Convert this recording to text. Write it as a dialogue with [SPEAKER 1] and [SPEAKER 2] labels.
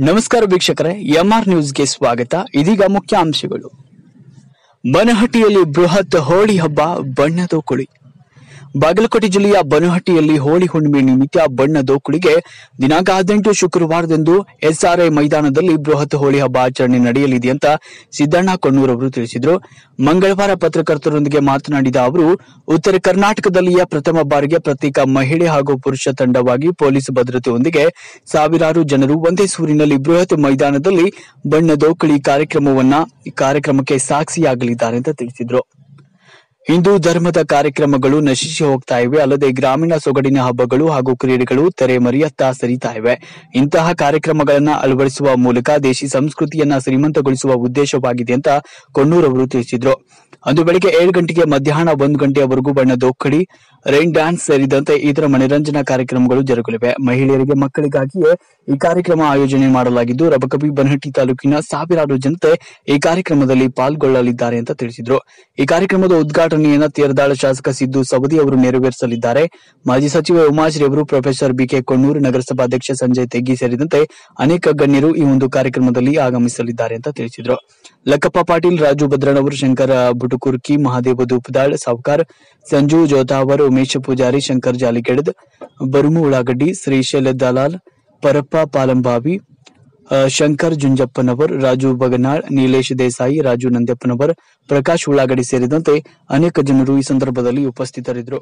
[SPEAKER 1] ನಮಸ್ಕಾರ ವೀಕ್ಷಕರೇ ಎಂಆರ್ ನ್ಯೂಸ್ಗೆ ಸ್ವಾಗತ. ಇದೀಗ ಮುಖ್ಯ ಅಂಶಗಳು ಬನಹಟ್ಟಿಯಲ್ಲಿ ಬೃಹತ್ ಹೋಳಿ ಹಬ್ಬ ಬಣ್ಣದ ಕುಳಿ ಬಾಗಲಕೋಟೆ ಜಿಲ್ಲೆಯ ಬನಹಟ್ಟಿಯಲ್ಲಿ ಹೋಳಿ ಹುಣ್ಣಿಮೆ ನಿಮಿತ್ತ ಬಣ್ಣ ದೋಕುಳಿಗೆ ದಿನಾಂಕ ಹದಿನೆಂಟು ಶುಕ್ರವಾರದಂದು ಎಸ್ಆರ್ಐ ಮೈದಾನದಲ್ಲಿ ಬೃಹತ್ ಹೋಳಿ ಹಬ್ಬ ಆಚರಣೆ ನಡೆಯಲಿದೆ ಅಂತ ಸಿದ್ದಣ್ಣ ಕೊಣ್ಣೂರ್ ಅವರು ತಿಳಿಸಿದರು. ಮಂಗಳವಾರ ಪತ್ರಕರ್ತರೊಂದಿಗೆ ಮಾತನಾಡಿದ ಅವರು, ಉತ್ತರ ಕರ್ನಾಟಕದಲ್ಲಿಯ ಪ್ರಥಮ ಬಾರಿಗೆ ಪ್ರತ್ಯೇಕ ಮಹಿಳೆ ಹಾಗೂ ಪುರುಷ ತಂಡವಾಗಿ ಪೊಲೀಸ್ ಭದ್ರತೆಯೊಂದಿಗೆ ಸಾವಿರಾರು ಜನರು ಒಂದೇ ಸೂರಿನಲ್ಲಿ ಬೃಹತ್ ಮೈದಾನದಲ್ಲಿ ಬಣ್ಣ ದೋಕುಳಿ ಕಾರ್ಯಕ್ರಮವನ್ನ ಕಾರ್ಯಕ್ರಮಕ್ಕೆ ಸಾಕ್ಷಿಯಾಗಲಿದ್ದಾರೆ ಅಂತ ತಿಳಿಸಿದರು. ಹಿಂದೂ ಧರ್ಮದ ಕಾರ್ಯಕ್ರಮಗಳು ನಶಿಸಿ ಹೋಗ್ತಾ ಇವೆ. ಅಲ್ಲದೆ ಗ್ರಾಮೀಣ ಸೊಗಡಿನ ಹಬ್ಬಗಳು ಹಾಗೂ ಕ್ರೀಡೆಗಳು ತೆರೆಮರೆಯತ್ತ ಸರಿತಾ ಇವೆ. ಇಂತಹ ಕಾರ್ಯಕ್ರಮಗಳನ್ನು ಅಳವಡಿಸುವ ಮೂಲಕ ದೇಶಿ ಸಂಸ್ಕೃತಿಯನ್ನ ಶ್ರೀಮಂತಗೊಳಿಸುವ ಉದ್ದೇಶವಾಗಿದೆ ಅಂತ ಕೊಣ್ಣೂರ್ ಅವರು ತಿಳಿಸಿದ್ರು. ಅಂದು ಬೆಳಿಗ್ಗೆ ಏಳು ಗಂಟೆಗೆ ಮಧ್ಯಾಹ್ನ ಒಂದು ಗಂಟೆಯವರೆಗೂ ಬಣ್ಣದ ಒಕ್ಕಡಿ ರೈನ್ ಡ್ಯಾನ್ಸ್ ಸೇರಿದಂತೆ ಇತರ ಮನರಂಜನಾ ಕಾರ್ಯಕ್ರಮಗಳು ಜರುಗಲಿವೆ. ಮಹಿಳೆಯರಿಗೆ ಮಕ್ಕಳಿಗಾಗಿಯೇ ಈ ಕಾರ್ಯಕ್ರಮ ಆಯೋಜನೆ ಮಾಡಲಾಗಿದ್ದು, ರಬಕಬಿ ಬನಹಟ್ಟಿ ತಾಲೂಕಿನ ಸಾವಿರಾರು ಜನತೆ ಈ ಕಾರ್ಯಕ್ರಮದಲ್ಲಿ ಪಾಲ್ಗೊಳ್ಳಲಿದ್ದಾರೆ ಅಂತ ತಿಳಿಸಿದ್ರು. ಈ ಕಾರ್ಯಕ್ರಮದ ಉದ್ಘಾಟನೆಯನ್ನ ತೀರದಾಳ ಶಾಸಕ ಸಿದ್ದು ಸವದಿ ಅವರು ನೆರವೇರಿಸಲಿದ್ದಾರೆ. ಮಾಜಿ ಸಚಿವ ಉಮಾಶ್ರೀ ಅವರು ಪ್ರೊಫೆಸರ್ ಬಿಕೆ ಕೊಣ್ಣೂರು, ನಗರಸಭಾಧ್ಯಕ್ಷ ಸಂಜಯ್ ತೆಗ್ಗಿ ಸೇರಿದಂತೆ ಅನೇಕ ಗಣ್ಯರು ಈ ಒಂದು ಕಾರ್ಯಕ್ರಮದಲ್ಲಿ ಆಗಮಿಸಲಿದ್ದಾರೆ ಅಂತ ತಿಳಿಸಿದ್ರು. ಲಕ್ಕಪ್ಪ ಪಾಟೀಲ್, ರಾಜು ಭದ್ರನವರು ಶಂಕರ ಬುಟುಕುರ್ಕಿ ಮಹಾದೇವ ದೂಪದಾಳ್, ಸಾವ್ಕಾರ್, ಸಂಜು ಜೋತಾವರ್ ಉಮೇಶ್ ಪೂಜಾರಿ, ಶಂಕರ್ ಜಾಲಿಕೆಡದ್, ಬರುಮು ಉಳ್ಳಾಗಡ್ಡಿ ಶ್ರೀಶೈಲ ದಲಾಲ್, ಪರಪ್ಪ ಪಾಲಂಬಾವಿ ಶಂಕರ್ ಜುಂಜಪ್ಪನವರ್, ರಾಜು ಬಗನಾಳ್, ನೀಲೇಶ್ ದೇಸಾಯಿ, ರಾಜು ನಂದ್ಯಪ್ಪನವರ್ ಪ್ರಕಾಶ್ ಉಳ್ಳಾಗಡ್ಡಿ ಸೇರಿದಂತೆ ಅನೇಕ ಜನರು ಈ ಸಂದರ್ಭದಲ್ಲಿ ಉಪಸ್ಥಿತರಿದ್ದರು.